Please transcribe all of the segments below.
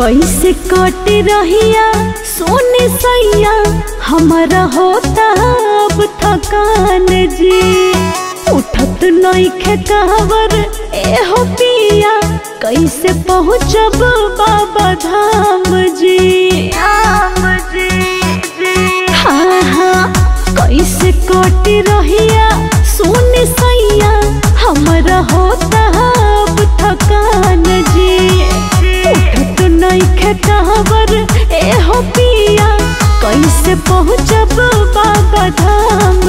कैसे कट रहिया? सोने सैया, हमारा होता अब थकान जी। उठत नहीं कहवर ए हो पिया, कैसे पहुँचब बाबा धाम? बाबा धाम।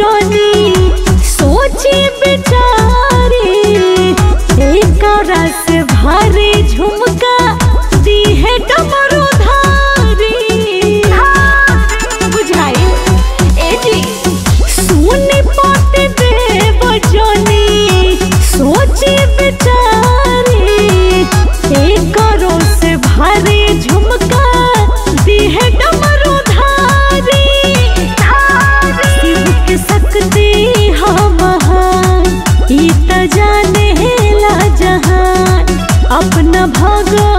yo Rojo